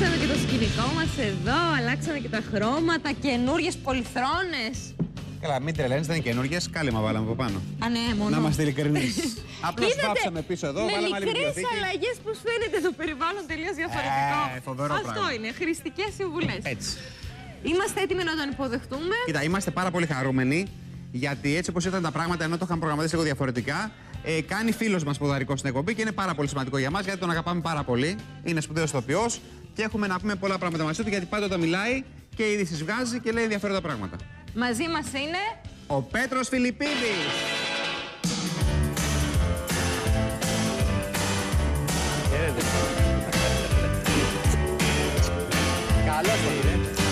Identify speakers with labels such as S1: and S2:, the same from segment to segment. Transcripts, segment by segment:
S1: Αλλάξαμε και το σκηνικό μας εδώ, αλλάξαμε και τα χρώματα, καινούριε πολυθρόνες.
S2: Καλά, μην τρελαίνεις, δεν είναι καινούργιες. Κάλυμα βάλαμε από πάνω.
S1: Α, ναι, μόνο.
S2: Να είμαστε ειλικρινείς. Απλώ
S1: Είδατε,
S2: βάψαμε πίσω εδώ,
S1: με
S2: βάλαμε άλλη
S1: μικρές
S2: βιβλιοθήκη.
S1: αλλαγές που φαίνεται το περιβάλλον τελείως διαφορετικό.
S2: Ε, φοβερό
S1: Αυτό
S2: πράγμα.
S1: είναι. Χρηστικές συμβουλές.
S2: Έτσι.
S1: Είμαστε έτοιμοι να τον υποδεχτούμε.
S2: Κοίτα, είμαστε πάρα πολύ χαρούμενοι γιατί έτσι όπως ήταν τα πράγματα, ενώ το είχαμε προγραμματίσει λίγο διαφορετικά, ε, κάνει φίλος μας ποδαρικό στην εκπομπή και είναι πάρα πολύ σημαντικό για μας γιατί τον αγαπάμε πάρα πολύ. Είναι σπουδαίος ηθοποιό και έχουμε να πούμε πολλά πράγματα μαζί του γιατί πάντα όταν μιλάει και ήδη τι βγάζει και λέει ενδιαφέροντα πράγματα.
S1: Μαζί μας είναι.
S2: Ο Πέτρος Φιλιππίδης. Καλώς ήρθατε.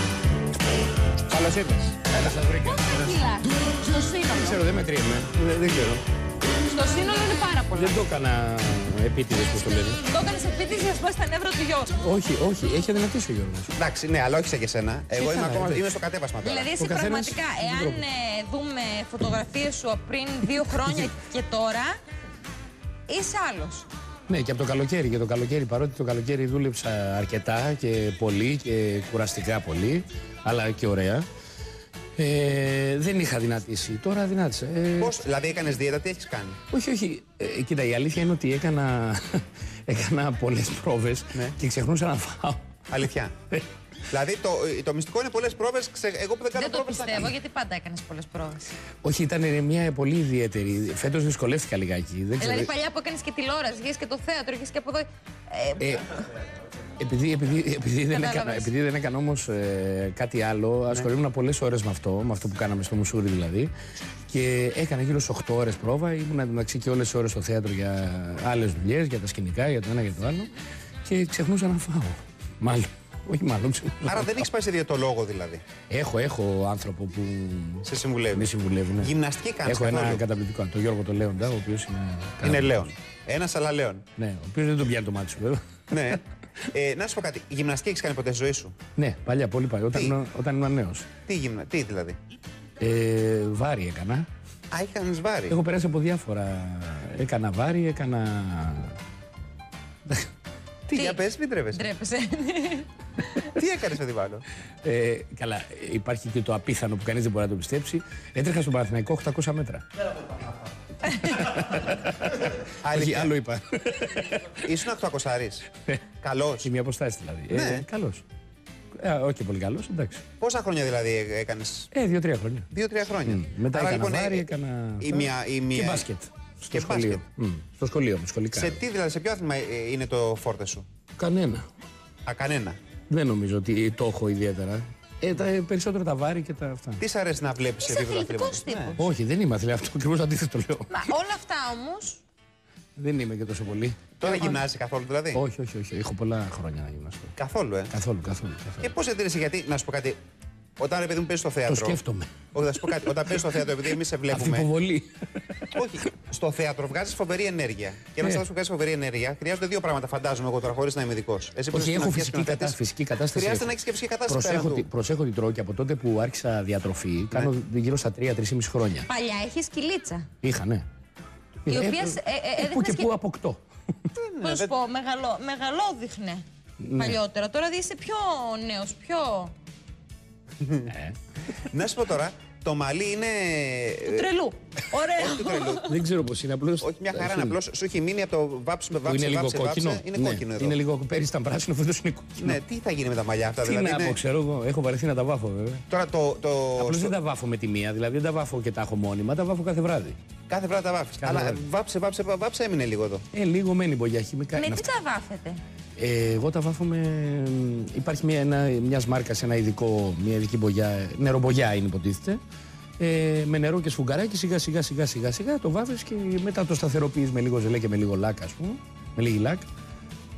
S2: Καλώς ήρθες. Έλα, σας βρήκα.
S1: Πόσα κιλά στο σύνολο.
S3: ξέρω, δεν μετριέμαι. Δεν, δεν ξέρω.
S1: Στο σύνολο είναι πάρα πολλά.
S3: Δεν το έκανα επίτηδες, πώς το λένε.
S1: Το έκανες επίτηδες να σπάσει τα νεύρα του γιού σου.
S3: όχι, όχι, έχει αδυνατήσει ο Γιώργος.
S2: Εντάξει, ναι, αλλά όχι σε και σένα. Εγώ είμαι,
S3: καλά,
S2: ακόμα,
S3: εντάξει.
S2: είμαι στο κατέβασμα τώρα.
S1: Δηλαδή, εσύ
S3: Ο καθένας
S1: πραγματικά,
S3: με τον
S1: εάν
S3: τρόπο.
S1: ε, δούμε φωτογραφίες σου από πριν δύο χρόνια και τώρα, είσαι άλλος.
S3: Ναι, και από το καλοκαίρι. Και το καλοκαίρι, παρότι το καλοκαίρι δούλεψα αρκετά και πολύ και κουραστικά πολύ, αλλά και ωραία. Ε, δεν είχα δυνατήσει. Τώρα δυνάτησα. Ε,
S2: Πώς, δηλαδή έκανες δίαιτα, τι έχεις κάνει;
S3: Όχι, όχι. Ε, κοίτα, η αλήθεια είναι ότι έκανα, έκανα πολλές πρόβες
S2: Ναι.
S3: και ξεχνούσα να φάω.
S2: Αλήθεια. δηλαδή το, το μυστικό είναι πολλές πρόβες. Εγώ που δεν κάνω
S1: Δεν το
S2: πρόβες.
S1: πιστεύω, γιατί πάντα έκανες πολλές πρόβες.
S3: Όχι, ήταν μια πολύ ιδιαίτερη. Φέτος δυσκολεύτηκα λιγάκι. Δεν ξέρω.
S1: Δηλαδή, παλιά που έκανες και τηλεόραση, είχε και το θέατρο, είχε και από εδώ. Ε,
S3: Ε, επειδή, επειδή, επειδή, δεν
S1: Κατάλαβες.
S3: έκανα, επειδή δεν έκανα όμως κάτι άλλο,
S2: Ναι.
S3: ασχολούμουν πολλές ώρες με αυτό, με αυτό που κάναμε στο Μουσούρι δηλαδή. Και έκανα γύρω στι 8 ώρες πρόβα. Ήμουν εντωμεταξύ και όλες τι ώρες στο θέατρο για άλλες δουλειές, για τα σκηνικά, για το ένα για το άλλο. Και ξεχνούσα να φάω. Μάλλον. Όχι, μάλλον ξεχνούσα.
S2: Άρα
S3: να
S2: δεν
S3: φάω.
S2: έχει πάει σε διαιτολόγο δηλαδή.
S3: Έχω, έχω άνθρωπο που
S2: Σε συμβουλεύει.
S3: με συμβουλεύει. ναι.
S2: Γυμναστική κάνεις.
S3: Έχω ένα καταπληκτικό, τον Γιώργο τον Λέοντα, ο οποίος είναι.
S2: Είναι
S3: καταπληκτικός.
S2: Λέων. Ένας αλλά Λέων.
S3: Ναι, ο οποίος δεν τον πιάνει το μάτι σου, βέβαια.
S2: ναι. Ε, να σου πω κάτι. Γυμναστική έχεις κάνει ποτέ στη ζωή σου;
S3: Ναι, παλιά, πολύ παλιά, όταν,
S2: Τι;
S3: ήμουν- όταν ήμουν νέος.
S2: Τι, γυμνα... τι δηλαδή;
S3: Ε, βάρη έκανα.
S2: Α, είχαν βάρη.
S3: Έχω περάσει από διάφορα. Έκανα βάρη, έκανα.
S2: Τι, για πες, μην τρέπεσαι.
S1: ντρέπεσαι.
S2: τι έκανες με τη Βάλο.
S3: Ε, καλά, υπάρχει και το απίθανο που κανείς δεν μπορεί να το πιστέψει. Έτρεχα στον Παναθηναϊκό 800 μέτρα. Όχι,
S2: Αλήθεια.
S3: άλλο είπα.
S2: Ήσουν 800 Καλός.
S3: Και μια αποστάση δηλαδή.
S2: Ναι.
S3: Ε, καλός. Ε, όχι και πολύ καλός, εντάξει.
S2: Πόσα χρόνια δηλαδή έκανες;
S3: Ε, δύο-τρία χρόνια.
S2: Δύο-τρία χρόνια.
S3: Μμ. Μετά
S2: Άρα,
S3: έκανα
S2: λοιπόν,
S3: βάρη,
S2: ε,
S3: έκανα.
S2: Η μία, η μία...
S3: Και μπάσκετ. Στο
S2: Και
S3: σχολείο.
S2: μπάσκετ.
S3: Μμ. Στο σχολείο μου, σχολικά.
S2: Σε τι δηλαδή, σε ποιο άθλημα ε, είναι το φόρτες σου;
S3: Κανένα.
S2: Α, κανένα.
S3: Δεν νομίζω ότι το έχω ιδιαίτερα. Ε, τα, ε, περισσότερο τα βάρη και τα αυτά.
S2: Τι σ' αρέσει να βλέπεις σε
S1: Είσαι
S2: επίπεδο
S1: αθλητικός
S2: αθλήματος.
S1: τύπος.
S2: Ναι.
S3: Όχι, δεν είμαι αθλητή. Αυτό ακριβώς αντίθετο λέω.
S1: Μα όλα αυτά όμω.
S3: Δεν είμαι και τόσο πολύ.
S2: Τώρα γυμνάζει καθόλου δηλαδή;
S3: Όχι, όχι, όχι. Έχω πολλά χρόνια να γυμναστώ.
S2: Καθόλου, ε;
S3: Καθόλου, καθόλου. καθόλου.
S2: Και πώς διατηρήσει, γιατί να σου πω κάτι. Όταν ρε παιδί μου παίζει στο θέατρο.
S3: Το σκέφτομαι.
S2: Όχι, να σου πω κάτι. Όταν παίζει στο θέατρο, επειδή εμείς σε βλέπουμε.
S3: Αμφιβολή.
S2: Όχι. Στο θέατρο βγάζεις φοβερή ενέργεια. Και ένας
S3: Ε.
S2: άνθρωπος που βγάζει φοβερή ενέργεια χρειάζονται δύο πράγματα, φαντάζομαι εγώ τώρα, χωρίς να είμαι ειδικός. Εσύ που
S3: Όχι,
S2: είσαι
S3: έχω
S2: σκηνοθέτης,
S3: φυσική, κατα... φυσική κατάσταση.
S2: Χρειάζεται
S3: έχω.
S2: να έχεις και φυσική κατάσταση.
S3: Προσέχω,
S2: πέραν
S3: τι,
S2: του.
S3: προσέχω τι τρώω και από τότε που άρχισα διατροφή, κάνω
S2: Ναι.
S3: γύρω στα 3-3,5 χρόνια.
S1: Παλιά είχες κυλίτσα.
S3: Είχα, ναι.
S1: Η
S3: Ε,
S1: οποία
S3: ε,
S1: ε, ε,
S3: ε, Πού και
S1: έδειχνες
S3: πού αποκτώ.
S1: Πώς σου πω, μεγαλό, μεγαλόδειχνε
S3: Ναι.
S1: παλιότερα. Τώρα δει είσαι πιο νέος, πιο.
S3: Ε,
S2: Να σου πω τώρα, το μαλλί είναι. ε,
S1: τρελού. Ωραίο.
S2: του τρελού.
S3: δεν ξέρω πώς είναι. Απλώς,
S2: Όχι, μια χαρά είναι. Απλώς σου έχει μείνει από το βάψουμε,
S3: Που
S2: βάψε,
S3: είναι λίγο
S2: βάψε,
S3: κόκκινο.
S2: βάψε. Είναι
S3: Ναι,
S2: κόκκινο εδώ.
S3: Είναι λίγο πέρυσι ήταν πράσινο, φέτος είναι κόκκινο.
S2: Ναι, τι θα γίνει με τα μαλλιά αυτά,
S3: Τι
S2: δηλαδή.
S3: να
S2: είναι-
S3: πω, ξέρω εγώ. Έχω βαρεθεί να τα βάφω βέβαια.
S2: Τώρα το. το...
S3: Απλώς
S2: στο-
S3: δεν τα βάφω με τη μία, δηλαδή δεν τα βάφω και τα έχω μόνιμα, τα βάφω κάθε βράδυ.
S2: Κάθε βράδυ τα βάφεις.
S3: Κάθε
S2: Αλλά
S3: βράδυ.
S2: βάψε, βάψε, βάψε, έμεινε λίγο εδώ.
S3: Ε, λίγο μένει μπογιάχη. Με κα-
S1: Με
S3: είναι
S1: τι
S3: αυτά.
S1: τα βάφετε;
S3: Ε, εγώ τα βάφω με. Υπάρχει μια ένα, μιας μάρκας ένα ειδικό, μια ειδική μπογιά, νερομπογιά είναι υποτίθεται. Ε, με νερό και σφουγγαράκι σιγά σιγά σιγά σιγά σιγά το βάφεις και μετά το σταθεροποιείς με λίγο ζελέ και με λίγο λάκ ας πούμε, με λίγη λάκ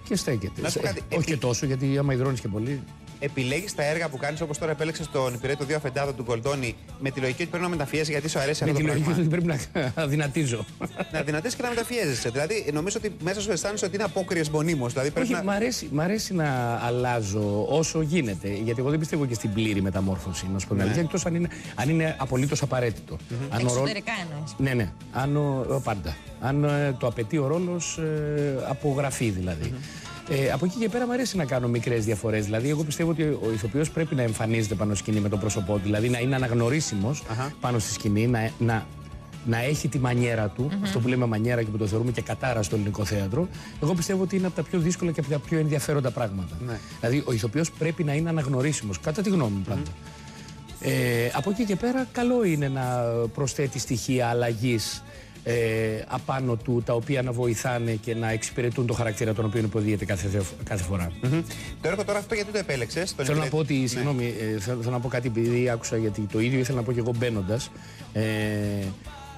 S3: και στέκεται.
S2: Να σου πω κάτι,
S3: Ε, Όχι και τόσο γιατί άμα υδρώνεις και πολύ
S2: Επιλέγεις τα έργα που κάνεις όπως τώρα επέλεξες τον Υπηρέτο δύο αφεντάδο του Γκολτόνη με τη λογική ότι πρέπει να μεταφιέσει γιατί σου αρέσει
S3: με
S2: αυτό
S3: τη
S2: το
S3: λογική
S2: πράγμα.
S3: ότι πρέπει να αδυνατίζω.
S2: να δυνατήσει και να μεταφιέζεσαι. Δηλαδή, νομίζω ότι μέσα σου αισθάνεσαι ότι είναι απόκριες μονίμως. Δηλαδή, πρέπει
S3: Όχι,
S2: να.
S3: μ' αρέσει, μ' αρέσει να αλλάζω όσο γίνεται. Γιατί εγώ δεν πιστεύω και στην πλήρη μεταμόρφωση, να σου πω την αλήθεια, εκτός αν είναι, αν είναι απολύτως απαραίτητο. Αν ο ρόλος-
S1: Εξωτερικά εννοείς.
S3: Ναι, ναι. Αν ο, ε, πάντα. Αν ε, το απαιτεί ο ρόλος, απογραφή δηλαδή. Ε, από εκεί και πέρα μου αρέσει να κάνω μικρές διαφορές. Δηλαδή, εγώ πιστεύω ότι ο ηθοποιός πρέπει να εμφανίζεται πάνω στη σκηνή με το πρόσωπό του. Δηλαδή, να είναι αναγνωρίσιμος πάνω στη σκηνή, να, να, να έχει τη μανιέρα του. Αυτό που λέμε μανιέρα και που το θεωρούμε και κατάρα στο ελληνικό θέατρο. Εγώ πιστεύω ότι είναι από τα πιο δύσκολα και από τα πιο ενδιαφέροντα πράγματα.
S2: Ναι.
S3: Δηλαδή, ο ηθοποιός πρέπει να είναι αναγνωρίσιμος, κατά τη γνώμη μου πάντα. Ε, από εκεί και πέρα, καλό είναι να προσθέτει στοιχεία αλλαγής ε, απάνω του, τα οποία να βοηθάνε και να εξυπηρετούν το χαρακτήρα τον οποίο υποδίεται κάθε, θε- κάθε φορά.
S2: Μμμ. Το έργο τώρα αυτό γιατί το επέλεξες.
S3: Θέλω να πω ότι, συγγνώμη, ε, θέλω, θέλω να πω κάτι επειδή άκουσα γιατί το ίδιο ήθελα να πω και εγώ μπαίνοντας. Ε,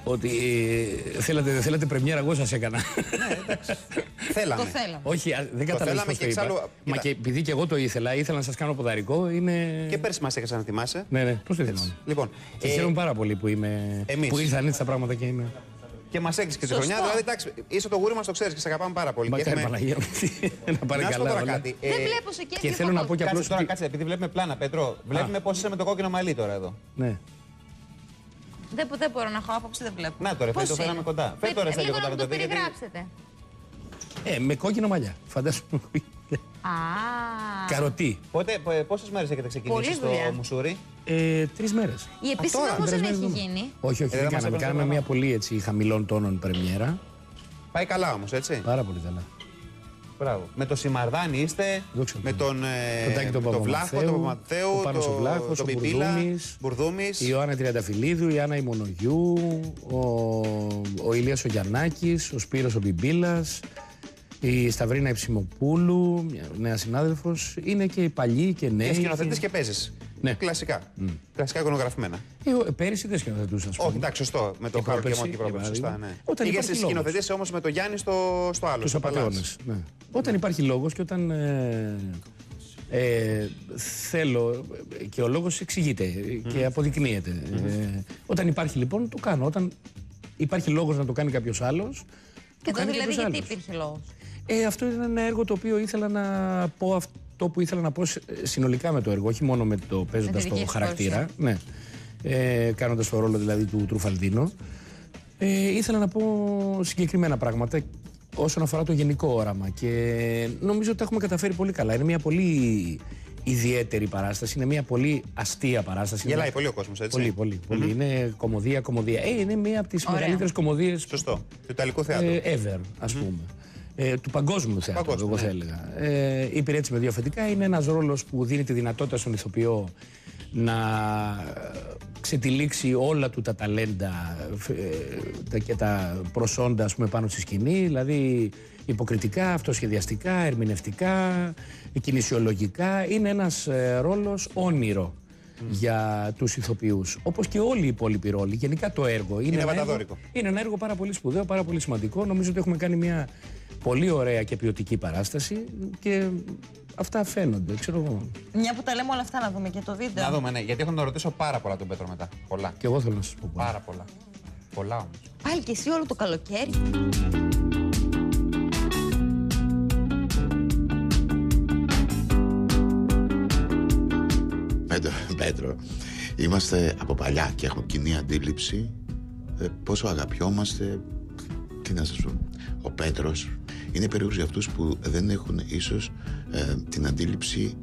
S3: ότι ε, θέλατε, θέλατε πρεμιέρα, εγώ σας έκανα.
S2: Θέλαμε.
S1: Το θέλαμε.
S3: Όχι, α, δεν καταλαβαίνω
S2: θέλαμε
S3: πώς
S2: και
S3: το είπα.
S2: εξάλλου-
S3: Μα
S2: κοίτα.
S3: και επειδή και εγώ το ήθελα, ήθελα να σας κάνω ποδαρικό, είναι.
S2: Και πέρσι μας έκανα να θυμάσαι.
S3: Ναι, ναι, πώς το θυμάμαι;
S2: Λοιπόν,
S3: Και
S2: ε,
S3: χαίρομαι πάρα πολύ που, είμαι,
S2: εμείς.
S3: που ήρθαν έτσι τα πράγματα και είμαι.
S2: Και μας έκλεισε και τη
S1: Σωστό.
S2: χρονιά. Δηλαδή, εντάξει, είσαι το γούρι μας, το ξέρεις και σε αγαπάμε πάρα πολύ. Και
S3: Μακάρι
S2: έχουμε-
S3: Παναγία μου, να πάρει
S2: Να σου πω
S3: καλά.
S2: τώρα
S3: όλα.
S2: κάτι. Ε,
S1: Δεν βλέπω σε
S3: Και θέλω να πω και
S2: Κάτσε
S3: απλώς.
S2: τώρα, κάτσε, επειδή βλέπουμε πλάνα, Πέτρο. Βλέπουμε πώς είσαι με το κόκκινο μαλλί τώρα εδώ.
S3: Ναι.
S1: Δεν, δεν μπορώ να έχω άποψη, δεν βλέπω.
S2: Να το ρε,
S1: Πώς
S2: φέρε το φέραμε
S1: είναι;
S2: κοντά. Φέρε το ρε, φέρε
S1: Λίγο
S2: κοντά
S1: να
S2: με
S1: μου
S2: το
S1: το
S2: δει, γιατί-
S1: περιγράψετε.
S3: Ε, με κόκκινα μαλλιά. Φαντάζομαι.
S1: Α,
S3: Καροτή.
S2: Πότε, πόσες μέρες έχετε ξεκινήσει
S1: Πολύ
S2: στο
S1: δουλειά.
S2: Μουσούρι;
S3: Ε, Τρεις μέρες.
S1: η επίσημη
S2: τώρα,
S1: όμως δεν
S3: περασμένη
S1: έχει
S3: εβδομάδα.
S1: γίνει.
S3: Όχι, όχι,
S2: Ε,
S3: δεν
S2: δεν μας
S3: κάναμε.
S2: έπαιρνε
S3: Κάναμε
S2: το
S3: μια πολύ έτσι χαμηλών τόνων πρεμιέρα.
S2: Πάει καλά όμως, έτσι.
S3: Πάρα πολύ καλά.
S2: Μπράβο. Με το Σιμαρδάνι είστε.
S3: Δόξα τω
S2: με
S3: Θεώ.
S2: τον, ε,
S3: Τον Τάκη τον
S2: τον Βλάχο,
S3: Παπαμαθαίου,
S2: τον Παπαμαθαίου,
S3: ο Πάνος ο Βλάχος,
S2: τον
S3: ο
S2: Πιπίλα,
S3: Μπουρδούμης,
S2: Μπουρδούμης.
S3: Η Ιωάννα Τριανταφυλλίδου, η Άννα Ιμονογιού, ο, ο Ηλίας ο Γιαννάκης, ο Σπύρος ο Μπιμπίλας, η Σταυρίνα Εψιμοπούλου, μια νέα συνάδελφος. Είναι και οι παλιοί και νέοι.
S2: Και σκηνοθετή και παίζεις.
S3: Ναι.
S2: Κλασικά. Κλασικά εικονογραφημένα.
S3: Ε, ο- πέρυσι δεν σκηνοθετούσα. ας πούμε.
S2: Όχι, εντάξει, σωστό. Με το
S3: Και
S2: χάρο και
S3: πρόπερση,
S2: μόνο και
S3: για
S2: πρόπερση. Σωστά,
S3: παράδειγμα.
S2: ναι.
S3: Όταν
S2: Είχες
S3: υπάρχει λόγος.
S2: σκηνοθετήσει όμως με το Γιάννη στο, στο άλλο.
S3: Τους
S2: στο Παλάς.
S3: απαταιώνε. Ναι. Όταν υπάρχει λόγος και όταν. Ε, ε, θέλω ε, και ο λόγος εξηγείται και αποδεικνύεται. Ε, όταν υπάρχει λοιπόν το κάνω. Όταν υπάρχει λόγος να το κάνει κάποιος άλλος
S1: Και
S3: το
S1: εδώ
S3: κάνει
S1: δηλαδή
S3: κάποιος
S1: γιατί
S3: άλλος.
S1: υπήρχε λόγος;
S3: Ε, αυτό ήταν ένα έργο το οποίο ήθελα να πω αυτό που ήθελα να πω σε- συνολικά με το έργο, όχι μόνο με το παίζοντας
S1: Με τη
S3: το
S1: δική σου
S3: χαρακτήρα. Ναι. Ε, Κάνοντας το ρόλο δηλαδή του Τρουφαλδίνο. Ε, ήθελα να πω συγκεκριμένα πράγματα όσον αφορά το γενικό όραμα και νομίζω ότι τα έχουμε καταφέρει πολύ καλά. Είναι μια πολύ ιδιαίτερη παράσταση, είναι μια πολύ αστεία παράσταση.
S2: Γελάει
S3: Είναι-
S2: πολύ ο κόσμος, έτσι.
S3: Πολύ, πολύ. πολύ. Είναι κομμωδία, κομμωδία. Ε, είναι μια από τις
S1: Ωραία.
S3: μεγαλύτερες κομμωδίες
S2: Σωστό. Του Ιταλικού θεάτρου.
S3: ε, ever, ας πούμε. Ε, του παγκόσμιου θεάτρου,
S2: Παγκόσμιου,
S3: εγώ θα
S2: ναι.
S3: έλεγα. Ε, υπηρέτησε με δύο αφεντικά. Είναι ένας ρόλος που δίνει τη δυνατότητα στον ηθοποιό να ε, ξετυλίξει όλα του τα ταλέντα ε, τα- και τα προσόντα ας πούμε, πάνω στη σκηνή, δηλαδή υποκριτικά, αυτοσχεδιαστικά, ερμηνευτικά, κινησιολογικά. Είναι ένας ε, ρόλος όνειρο για τους ηθοποιούς. Όπως και όλοι οι υπόλοιποι ρόλοι. Γενικά το έργο είναι,
S2: Είναι
S3: ένα έργο,
S2: βαταδόρικο.
S3: είναι ένα έργο πάρα πολύ σπουδαίο, πάρα πολύ σημαντικό. Νομίζω ότι έχουμε κάνει μια πολύ ωραία και ποιοτική παράσταση και αυτά φαίνονται, ξέρω εγώ.
S1: Μια που τα λέμε όλα αυτά να δούμε και το βίντεο.
S2: Να δούμε, ναι, γιατί έχω να ρωτήσω πάρα πολλά τον Πέτρο μετά. Πολλά.
S3: Και εγώ θέλω να σας πω. πολλά.
S2: Πάρα πολλά. Πολλά όμως.
S1: Πάλι και εσύ όλο το καλοκαίρι.
S4: Πέτρο, Πέτρο, είμαστε από παλιά και έχουμε κοινή αντίληψη ε, πόσο αγαπιόμαστε. Τι να σας πω. Ο Πέτρος είναι περίεργος για αυτούς που δεν έχουν ίσως ε, την αντίληψη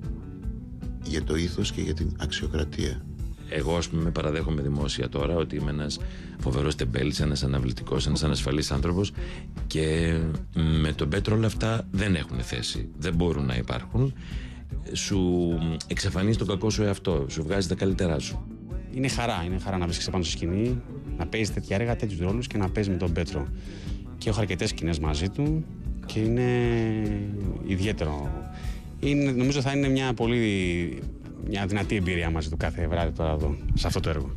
S4: για το ήθος και για την αξιοκρατία.
S5: Εγώ, ας πούμε, παραδέχομαι δημόσια τώρα ότι είμαι ένας φοβερός τεμπέλης, ένας αναβλητικός, ένας ανασφαλής άνθρωπος και με τον Πέτρο όλα αυτά δεν έχουν θέση. Δεν μπορούν να υπάρχουν. Σου εξαφανίζει τον κακό σου εαυτό, σου βγάζει τα καλύτερά σου.
S6: Είναι χαρά, είναι χαρά να βρίσκεσαι πάνω στη σκηνή, να παίζεις τέτοια έργα, τέτοιους ρόλους και να παίζεις με τον Πέτρο. Και έχω αρκετές σκηνές μαζί του και είναι ιδιαίτερο. Είναι, νομίζω θα είναι μια πολύ μια δυνατή εμπειρία μαζί του κάθε βράδυ τώρα εδώ, σε αυτό το έργο.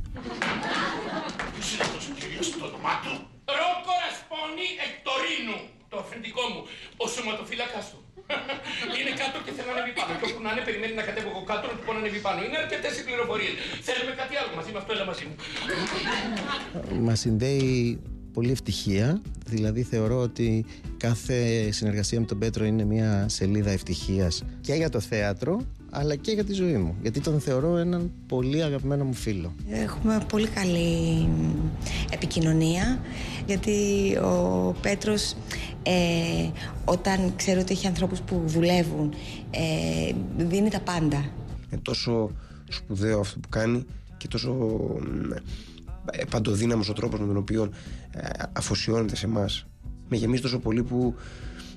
S7: Ρόκο Ρασπόνι Εκτορίνου, το αφεντικό μου, ο σωματοφύλακας του. είναι κάτω και θέλω να ανέβει πάνω. Και όπου να είναι, περιμένει να κατέβω εγώ κάτω, να του πω να ανέβει πάνω. Είναι αρκετές οι πληροφορίες. Θέλουμε κάτι άλλο μαζί με αυτό, έλα μαζί μου.
S8: Μας συνδέει πολύ ευτυχία, δηλαδή θεωρώ ότι κάθε συνεργασία με τον Πέτρο είναι μια σελίδα ευτυχίας και για το θέατρο αλλά και για τη ζωή μου, γιατί τον θεωρώ έναν πολύ αγαπημένο μου φίλο.
S9: Έχουμε πολύ καλή επικοινωνία γιατί ο Πέτρος ε, όταν ξέρω ότι έχει ανθρώπους που δουλεύουν, ε, δίνει τα πάντα.
S10: Είναι τόσο σπουδαίο αυτό που κάνει και τόσο μ, ε, παντοδύναμος ο τρόπος με τον οποίο ε, αφοσιώνεται σε εμάς. Με γεμίζει τόσο πολύ που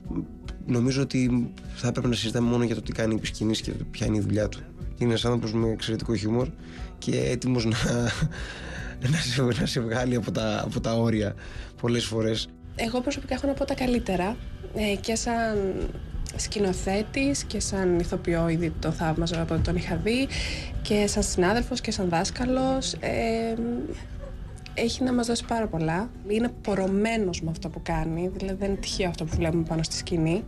S10: μ, νομίζω ότι θα έπρεπε να συζητάμε μόνο για το τι κάνει επί σκηνής και το ποια είναι η δουλειά του. Είναι ένας άνθρωπος με εξαιρετικό χιούμορ και έτοιμος να, να, σε, να σε βγάλει από τα, από τα όρια πολλές φορές.
S11: Εγώ προσωπικά έχω να πω τα καλύτερα ε, και σαν σκηνοθέτης και σαν ηθοποιό ήδη το θαύμαζα από τον είχα δει και σαν συνάδελφος και σαν δάσκαλος ε, έχει να μας δώσει πάρα πολλά είναι πορωμένος με αυτό που κάνει δηλαδή δεν είναι τυχαίο αυτό που βλέπουμε πάνω στη σκηνή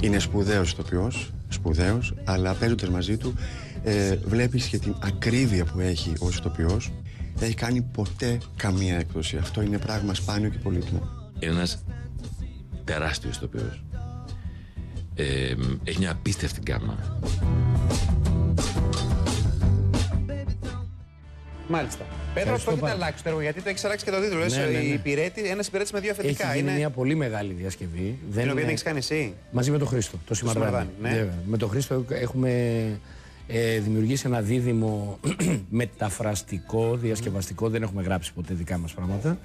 S12: Είναι σπουδαίος ηθοποιός, σπουδαίος, αλλά παίζοντας μαζί του ε, βλέπεις και την ακρίβεια που έχει ως ηθοποιός. Δεν έχει κάνει ποτέ καμία έκδοση. Αυτό είναι πράγμα σπάνιο και πολύτιμο.
S5: Είναι ένας τεράστιος ηθοποιός. Ε, έχει μια απίστευτη γκάμα.
S2: Μάλιστα. Πέτρο,
S3: Ευχαριστώ
S2: πρόκειται να
S3: πάρα.
S2: αλλάξει το έργο γιατί το έχεις αλλάξει και το τίτλο. Λες,
S3: Ναι, ναι, ναι.
S2: η υπηρέτη, ένα υπηρέτη με δύο αφεντικά.
S3: Έχει γίνει
S2: είναι...
S3: μια πολύ μεγάλη διασκευή.
S2: Την οποία την έχεις κάνει εσύ;
S3: Μαζί με τον Χρήστο, το Σιμαρδάνη.
S2: Σιμαρδάνη, ναι.
S3: Βέβαια. Με τον Χρήστο έχουμε ε, δημιουργήσει ένα δίδυμο μεταφραστικό, διασκευαστικό. Δεν έχουμε γράψει ποτέ δικά μας πράγματα.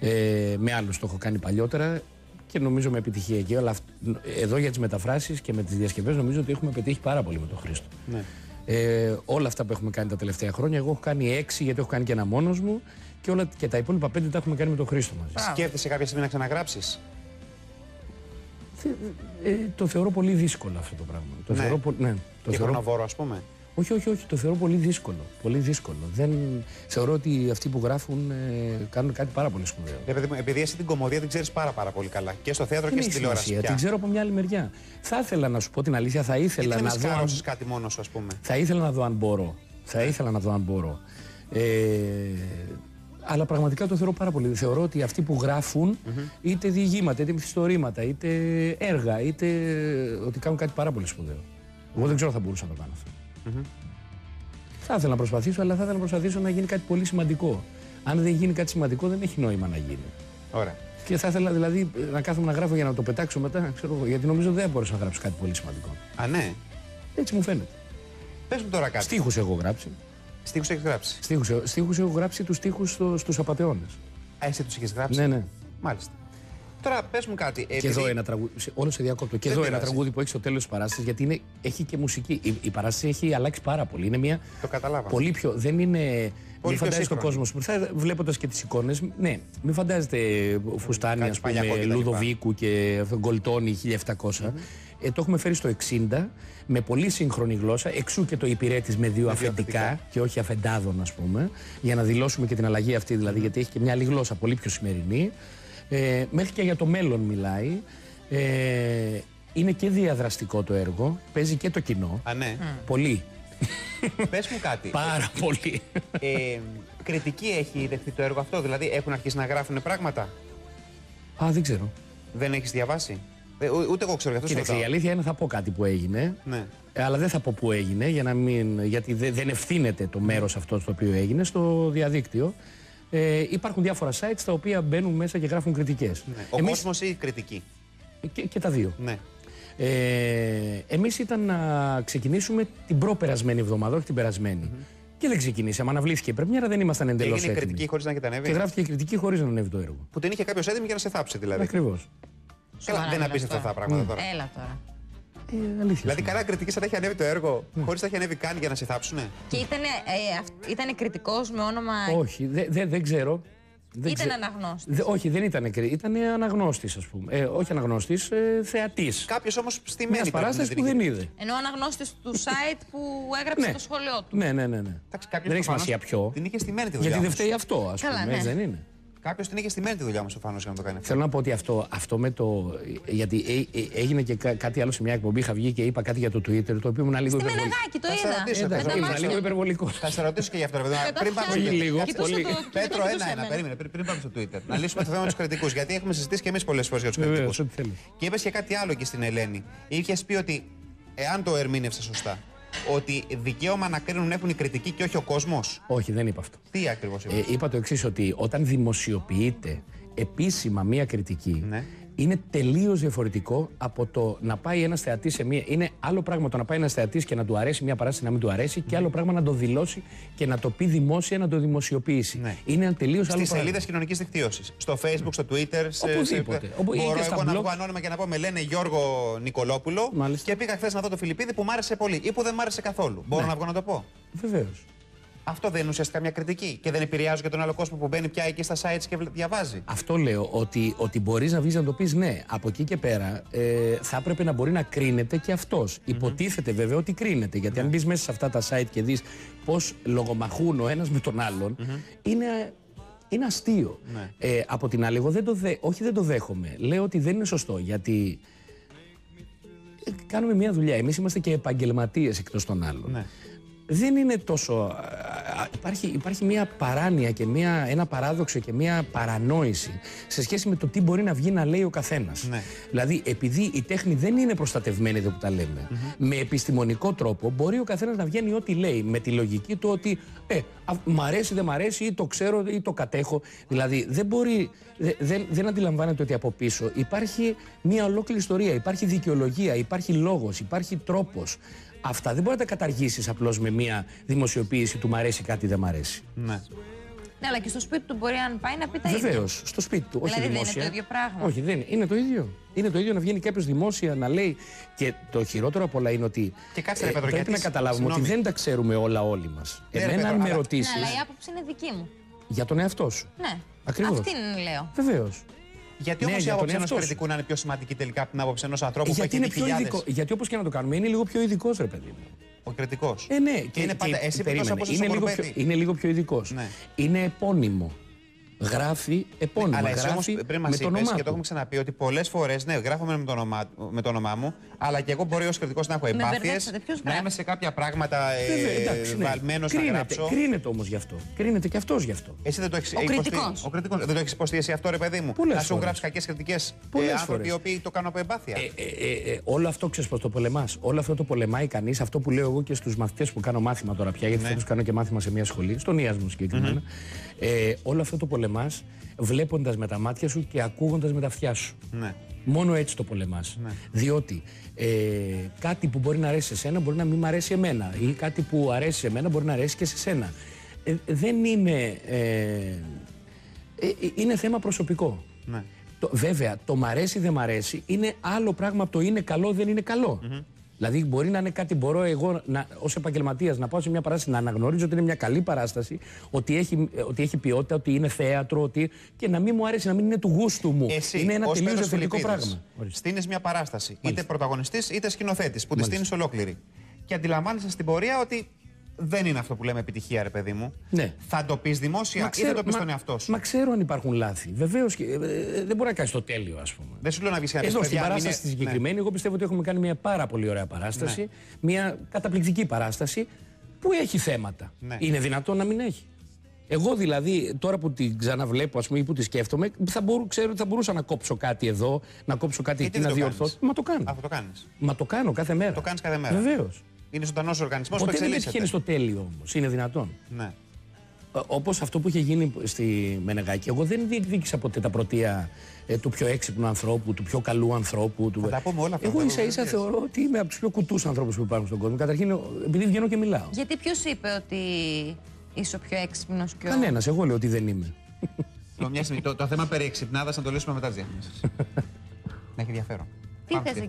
S3: Ε, με άλλους το έχω κάνει παλιότερα και νομίζω με επιτυχία εκεί. Αλλά αυ- εδώ για τις μεταφράσεις και με τις διασκευές νομίζω ότι έχουμε πετύχει πάρα πολύ με τον Χρήστο.
S2: Ναι.
S3: Ε, όλα αυτά που έχουμε κάνει τα τελευταία χρόνια, εγώ έχω κάνει έξι γιατί έχω κάνει και ένα μόνος μου και, όλα, και τα υπόλοιπα πέντε τα έχουμε κάνει με τον Χρήστο μαζί.
S2: Σκέφτεσαι κάποια στιγμή να ξαναγράψεις;
S3: Ε, το θεωρώ πολύ δύσκολο αυτό το πράγμα. Το
S2: Ναι.
S3: θεωρώ, πο- ναι, το
S2: Και
S3: θεωρώ
S2: χρονοβόρο, ας πούμε.
S3: Όχι, όχι, όχι. Το θεωρώ πολύ δύσκολο. Πολύ δύσκολο. Δεν... Θεωρώ ότι αυτοί που γράφουν ε, κάνουν κάτι πάρα πολύ σπουδαίο.
S2: Ρε παιδί μου, επειδή εσύ την κομμωδία την ξέρεις πάρα, πάρα πολύ καλά. Και στο θέατρο
S3: Δεν
S2: και
S3: έχει
S2: στην τηλεόραση.
S3: σημασία.
S2: πια.
S3: Την ξέρω από μια άλλη μεριά. Θα ήθελα να σου πω την αλήθεια, θα ήθελα
S2: Γιατί να
S3: να
S2: μην
S3: δω. αν-
S2: σκάρωσες κάτι μόνος σου, ας πούμε;
S3: Θα ήθελα να δω αν μπορώ. Θα ήθελα να δω αν μπορώ. Ε, αλλά πραγματικά το θεωρώ πάρα πολύ. Θεωρώ ότι αυτοί που γραφουν είτε διηγήματα, είτε μυθιστορήματα, είτε έργα, είτε ότι κάνουν κάτι πάρα πολύ σπουδαίο. Εγώ δεν ξέρω αν θα μπορούσα να το κάνω αυτό. Θα ήθελα να προσπαθήσω, αλλά θα ήθελα να προσπαθήσω να γίνει κάτι πολύ σημαντικό. Αν δεν γίνει κάτι σημαντικό, δεν έχει νόημα να γίνει.
S2: Ωραία.
S3: Και θα ήθελα δηλαδή να κάθομαι να γράφω για να το πετάξω μετά, ξέρω εγώ, γιατί νομίζω δεν μπορούσα να γράψω κάτι πολύ σημαντικό.
S2: Α, ναι.
S3: Έτσι μου φαίνεται.
S2: Πες μου τώρα κάτι.
S3: Στίχους έχω γράψει.
S2: Στίχους έχεις γράψει.
S3: Στίχους, ε- στίχους έχω γράψει τους στίχους στο, στους απατεώνες.
S2: Α, εσύ τους έχει γράψει;
S3: Ναι, ναι.
S2: Μάλιστα. Τώρα πες μου κάτι.
S3: Και
S2: επειδή-
S3: εδώ ένα τραγούδι. σε- Όλο σε διακόπτω. Και
S2: Δεν
S3: εδώ ένα
S2: πειράζει.
S3: τραγούδι που έχει στο τέλος της παράστασης, γιατί είναι, έχει και μουσική. Η, η παράσταση έχει αλλάξει πάρα πολύ. Είναι μια.
S2: Το καταλάβαμε.
S3: Πολύ πιο. Δεν είναι.
S2: Πολύ
S3: μην
S2: πιο
S3: φαντάζεστε ο
S2: σύγχρονη.
S3: κόσμος που θα βλέποντας και τις εικόνες. Ναι, μην φαντάζεστε φουστάνι,
S2: Κάτι
S3: ας
S2: παλιακό
S3: πούμε,
S2: κτλ.
S3: Λουδοβίκου και αυτό, Γκολτόνι 1700. Ε, το έχουμε φέρει στο 60 με πολύ σύγχρονη γλώσσα. Εξού και το υπηρέτης με δύο αφεντικά
S2: αφεντικά.
S3: και όχι αφεντάδων, ας πούμε. Για να δηλώσουμε και την αλλαγή αυτή, δηλαδή, γιατί έχει και μια άλλη γλώσσα πολύ πιο σημερινή. Ε, μέχρι και για το μέλλον μιλάει. Ε, είναι και διαδραστικό το έργο. Παίζει και το κοινό.
S2: Α, ναι.
S3: Πολύ.
S2: Πες μου κάτι.
S3: Πάρα πολύ.
S2: Ε, κριτική έχει δεχτεί το έργο αυτό, δηλαδή έχουν αρχίσει να γράφουν πράγματα;
S3: Α, δεν ξέρω.
S2: Δεν έχεις διαβάσει; Ε, ού- ούτε εγώ ξέρω γι' αυτό. σε
S3: Κοίταξε, η
S2: ρωτάω.
S3: αλήθεια είναι θα πω κάτι που έγινε.
S2: Ναι.
S3: Ε, Αλλά δεν θα πω πού έγινε, για να μην, γιατί δε- δεν ευθύνεται το μέρος αυτό στο οποίο έγινε στο διαδίκτυο. Ε, υπάρχουν διάφορα sites τα οποία μπαίνουν μέσα και γράφουν κριτικές.
S2: ναι. Ο κόσμος ή η κριτική.
S3: και, και τα δύο.
S2: Ναι.
S3: Ε, Εμείς ήταν να ξεκινήσουμε την προπερασμένη εβδομάδα, όχι την περασμένη. Και δεν ξεκινήσαμε. Αναβλήθηκε η πρεμιέρα, δεν ήμασταν
S2: Και
S3: εντελώς
S2: έγινε
S3: έτοιμοι.
S2: κριτική χωρίς να έχετε ανέβει;
S3: Και γράφτηκε η κριτική χωρίς να ανέβει το έργο.
S2: Που την είχε κάποιος έτοιμη για να σε θάψει δηλαδή.
S3: Ακριβώς.
S2: Καλά,
S1: Σοβαρά
S2: δεν
S1: μιλάς
S2: απίστευτα αυτά τα
S1: τώρα.
S2: πράγματα τώρα.
S1: Έλα τώρα.
S3: Ε, αλήθεια.
S2: Δηλαδή, καλά κριτική σαν να έχει ανέβει το έργο, χωρίς να έχει ανέβει καν για να σε θάψουνε.
S1: Και ήταν, ε, αυ- ήτανε κριτικός με όνομα...
S3: Όχι, δεν δε, δεν ξέρω. Δεν
S1: Ήταν
S3: ξέ-
S1: αναγνώστης.
S3: Δε- όχι, δεν ήταν κριτή. Ήταν αναγνώστης, ας πούμε. Ε, όχι αναγνώστης, ε, θεατής.
S2: Κάποιος όμως στημένη.
S3: Μιας
S2: πρέπει να
S3: παράστασης
S2: την
S3: που
S2: είχε.
S3: δεν είδε.
S1: Ενώ αναγνώστης του site που έγραψε
S3: Ναι.
S1: το σχόλιο του.
S3: Ναι, ναι, ναι. ναι.
S2: Εντάξει, κάποιος
S3: Δεν έχει
S2: προφανώς
S3: σημασία ποιο.
S2: Την είχε στημένη τη δουλειά.
S3: Γιατί δεν
S2: όμως.
S3: φταίει αυτό, ας
S1: Καλά,
S3: πούμε.
S1: ναι.
S3: έτσι δεν είναι.
S2: Κάποιος την είχε στημένη τη δουλειά μου προφανώ για να το κάνει αυτό.
S3: Θέλω να πω ότι αυτό, αυτό με το. Γιατί ε, ε, έγινε και κα- κάτι άλλο σε μια εκπομπή. Είχα βγει και είπα κάτι για το Twitter, το οποίο ήμουν λίγο
S1: Στη
S3: υπερβολικό.
S1: Μενεγάκη, το
S2: Θα σε
S1: είδα.
S2: ρωτήσω,
S1: Με
S2: θα
S1: τα
S2: σε ρωτήσω.
S3: Ήμουν
S1: μάτια.
S3: λίγο υπερβολικό.
S2: Θα σε ρωτήσω και για αυτό. ρε παιδί μου.
S1: Με τα
S2: Πριν πάμε
S1: αυτιά.
S2: στο
S3: Πολύ λίγο,
S1: Κοιτούσε
S3: πολύ.
S1: το Twitter,
S2: Πέτρο,
S1: κοιτούσε
S2: ένα-ένα.
S1: εμένα.
S2: Περίμενε, πριν, πριν πάμε στο Twitter. Να λύσουμε το θέμα με τους κριτικούς. Γιατί έχουμε συζητήσει και εμείς πολλές φορές για τους
S3: Βεβαίως,
S2: κριτικούς.
S3: ό,τι θέλεις.
S2: Και είπες και κάτι άλλο και στην Ελένη. Είχες πει ότι εάν το ερμήνευσε σωστά, ότι δικαίωμα να κρίνουν έχουν οι κριτικοί και όχι ο κόσμος;
S3: Όχι, δεν είπα αυτό.
S2: Τι ακριβώς είπα.
S3: Ε, είπα το εξής, ότι όταν δημοσιοποιείται επίσημα μία κριτική,
S2: Ναι.
S3: είναι τελείως διαφορετικό από το να πάει ένας θεατής σε μία. Είναι άλλο πράγμα το να πάει ένας θεατής και να του αρέσει μία παράσταση να μην του αρέσει, και άλλο πράγμα να το δηλώσει και να το πει δημόσια να το δημοσιοποιήσει.
S2: Ναι.
S3: Είναι ένα τελείως άλλο
S2: Στις
S3: πράγμα.
S2: σελίδες κοινωνικής δικτύωσης. Στο Facebook, στο Twitter. σε-
S3: Οπουδήποτε.
S2: σε-
S3: Όπου- ή
S2: Μπορώ
S3: και στα
S2: εγώ να
S3: blog.
S2: βγω ανώνυμα και να πω με λένε Γιώργο Νικολόπουλο και πήγα χθες να δω το Φιλιππίδη που μ' άρεσε πολύ ή που δεν μ' άρεσε καθόλου. Μπορώ
S3: Ναι.
S2: να βγω να το πω.
S3: Βεβαίως.
S2: Αυτό δεν είναι ουσιαστικά μια κριτική και δεν επηρεάζω και τον άλλο κόσμο που μπαίνει πια εκεί στα sites και βλε- διαβάζει.
S3: Αυτό λέω, ότι, ότι μπορείς να βγεις να το πεις ναι. Από εκεί και πέρα ε, θα έπρεπε να μπορεί να κρίνεται και αυτός. Υποτίθεται βέβαια ότι κρίνεται. Γιατί αν μπεις μέσα σε αυτά τα site και δεις πώς λογομαχούν ο ένας με τον άλλον, είναι, είναι αστείο.
S2: Ναι.
S3: Ε, από την άλλη, εγώ δεν το δε, όχι δεν το δέχομαι. Λέω ότι δεν είναι σωστό γιατί ε, κάνουμε μια δουλειά. Εμείς είμαστε και επαγγελματίες εκτός των άλλων.
S2: Ναι.
S3: Δεν είναι τόσο. α, α, Υπάρχει, υπάρχει μια παράνοια και μια, ένα παράδοξο και μια παρανόηση σε σχέση με το τι μπορεί να βγει να λέει ο καθένας.
S2: Ναι.
S3: Δηλαδή, επειδή η τέχνη δεν είναι προστατευμένη εδώ που τα λέμε, με επιστημονικό τρόπο μπορεί ο καθένας να βγαίνει ό,τι λέει, με τη λογική του ότι ε, α, μ' αρέσει, δεν μ' αρέσει, ή το ξέρω ή το κατέχω. Δηλαδή, δεν μπορεί, δε- δεν, δεν αντιλαμβάνεται ότι από πίσω υπάρχει μια ολόκληρη ιστορία, υπάρχει δικαιολογία, υπάρχει λόγος, υπάρχει τρόπος. Αυτά δεν μπορεί να τα καταργήσεις απλώς με μια δημοσιοποίηση του μ' αρέσει κάτι, δεν μ' αρέσει.
S2: Ναι.
S1: Ναι, αλλά και στο σπίτι του μπορεί αν πάει να πει τα ίδια.
S3: Βεβαίως, στο σπίτι του.
S1: Δηλαδή
S3: όχι
S1: δεν είναι
S3: δημόσια.
S1: το ίδιο πράγμα.
S3: Όχι, δεν είναι. Είναι το ίδιο. Είναι το ίδιο να βγαίνει κάποιος δημόσια να λέει. Και το χειρότερο απ' όλα είναι ότι.
S2: Και κάτσε, ρε, Πέτρο,
S3: πρέπει
S2: γιατί-
S3: να καταλάβουμε
S2: συγγνώμη.
S3: ότι δεν τα ξέρουμε όλα όλοι μας.
S2: Ναι, ρε,
S3: Εμένα,
S2: Πέτρο,
S3: αν με
S2: αλλά-
S3: ρωτήσει.
S1: Ναι, αλλά η άποψη είναι δική μου.
S3: Για τον εαυτό σου.
S1: Ναι.
S3: Ακριβώς.
S1: Αυτήν λέω.
S3: Βεβαίως.
S2: Γιατί
S3: Ναι,
S2: όμω η
S3: για τον
S2: άποψη ενός
S3: εαυτό σου.
S2: κριτικού να είναι πιο σημαντική τελικά από την άποψη ενός ανθρώπου που
S3: Γιατί
S2: έχει
S3: είναι
S2: δει
S3: πιο
S2: χιλιάδες.
S3: ειδικό. Γιατί όπως και να το κάνουμε, είναι λίγο πιο ειδικός, ρε παιδί μου.
S2: Ο κριτικός.
S3: Ε, ναι,
S2: Και είναι πάντα- εσύ που
S3: περίμενε,
S2: τόσο όπως
S3: είναι,
S2: ο
S3: λίγο
S2: Κορμπέτη.
S3: πιο, είναι λίγο πιο ειδικός.
S2: Ναι.
S3: Είναι επώνυμο. Γράφει επώνυμο.
S2: Αλλά εσύ όμως
S3: γράφει
S2: πριν μας
S3: με το
S2: είπες
S3: όνομά
S2: και το
S3: του.
S2: έχουμε ξαναπεί ότι πολλές φορές, ναι, γράφουμε με το, όνομά, με το όνομά μου, αλλά και εγώ μπορεί ως κριτικός να έχω εμπάθειες,
S1: μπερδέψατε, ποιος
S2: να
S1: γράφει;
S2: είμαι σε κάποια πράγματα
S3: Βέβαια,
S2: ε,
S3: εντάξει, ναι.
S2: βαλμένος να
S3: κρίνεται,
S2: γράψω.
S3: κρίνεται όμως γι' αυτό. Κρίνεται και αυτός γι' αυτό.
S2: Εσύ δεν το έχεις
S1: Ο κριτικός.
S2: Ο κριτικός. Δεν το έχεις υποστεί εσύ αυτό, ρε παιδί μου;
S3: Πολλές
S2: να σου
S3: φορές.
S2: γράψει κακές κριτικές
S3: Πολλές
S2: άνθρωποι
S3: φορές.
S2: οι οποίοι το κάνουν από εμπάθεια.
S3: Ε, ε, ε, όλο αυτό ξέρεις πώς το πολεμάς. Όλο αυτό το πολεμάει κανείς. Αυτό που λέω εγώ και στους μαθητές που κάνω μάθημα τώρα πια, γιατί
S2: Ναι.
S3: φέτος κάνω και μάθημα σε μια σχολή, στον Ία μου συγκεκριμενα Ε, όλο αυτό το πολεμά βλέποντας με τα μάτια σου και ακούγοντας με τα αυτιά σου.
S2: Ναι.
S3: Μόνο έτσι το πολεμάς. Διότι ε, κάτι που μπορεί να αρέσει σε σένα μπορεί να μην μ' αρέσει εμένα. Ή κάτι που αρέσει σε μένα μπορεί να αρέσει και σε σένα. Ε, δεν είναι. Ε, ε, ε, είναι θέμα προσωπικό.
S2: Ναι.
S3: Το, βέβαια, το μ' αρέσει δεν μ' αρέσει είναι άλλο πράγμα από το είναι καλό δεν είναι καλό. Δηλαδή, μπορεί να είναι κάτι, μπορώ εγώ ως επαγγελματίας να πάω σε μια παράσταση να αναγνωρίζω ότι είναι μια καλή παράσταση, ότι έχει, ότι έχει ποιότητα, ότι είναι θέατρο, ότι, και να μην μου αρέσει, να μην είναι του γούστου μου.
S2: Εσύ,
S3: είναι ένα
S2: ως
S3: τελείως
S2: Πέτρος
S3: διαφορετικό
S2: Φιλιππίδης,
S3: πράγμα. Ορίστε.
S2: Στείνεις μια παράσταση, είτε πρωταγωνιστής είτε σκηνοθέτης, που τη
S3: Μάλιστα.
S2: στείνεις ολόκληρη. Και αντιλαμβάνεσαι στην πορεία ότι δεν είναι αυτό που λέμε επιτυχία, ρε παιδί μου.
S3: Ναι.
S2: Θα το πεις δημόσια ή θα το πεις στον εαυτό σου.
S3: Μα ξέρω αν υπάρχουν λάθη. Βεβαίως δεν μπορεί να κάνεις το τέλειο, ας πούμε.
S2: Δεν σου λέω να βγεις και να πεις,
S3: Εδώ στην
S2: παιδιά,
S3: παράσταση
S2: μην
S3: τη
S2: είναι-
S3: συγκεκριμένη, εγώ πιστεύω ότι έχουμε κάνει μια πάρα πολύ ωραία παράσταση. Μια καταπληκτική παράσταση που έχει θέματα.
S2: Ναι.
S3: Είναι δυνατόν να μην έχει. Εγώ δηλαδή, τώρα που την ξαναβλέπω ας πούμε, ή που τη σκέφτομαι, θα μπορού, ξέρω ότι θα μπορούσα να κόψω κάτι εδώ, να κόψω κάτι
S2: Γιατί
S3: εκεί, να
S2: δεν το
S3: διορθώσω.
S2: κάνεις;
S3: Μα το κάνω.
S2: Αυτό το κάνεις.
S3: Μα το κάνω κάθε μέρα.
S2: Το κάνεις κάθε μέρα.
S3: Βεβαίως.
S2: Είναι ζωντανός οργανισμός που
S3: Ποτέ δεν
S2: εξελίσσεται.
S3: πετυχαίνει στο τέλειο όμως. Είναι δυνατόν.
S2: Ναι.
S3: Όπως αυτό που είχε γίνει στη Μενεγάκη, εγώ δεν διεκδίκησα ποτέ τα πρωτεία ε, του πιο έξυπνου ανθρώπου, του πιο καλού ανθρώπου. Του...
S2: Θα τα πούμε όλα αυτά,
S3: Εγώ
S2: θα
S3: ίσα
S2: τα
S3: ίσα
S2: πούμε.
S3: θεωρώ ότι είμαι από τους πιο κουτούς ανθρώπους που υπάρχουν στον κόσμο. Καταρχήν, επειδή βγαίνω και μιλάω.
S1: Γιατί ποιος είπε ότι είσαι ο πιο έξυπνος και ο.
S3: Κανένας, εγώ λέω ότι δεν είμαι.
S2: Το, μια στιγμή, το, το θέμα περί εξυπνάδας να το λύσουμε μετά τις διαφημίσει. να έχει ενδιαφέρον.
S1: Τι
S2: Πάμε
S1: θες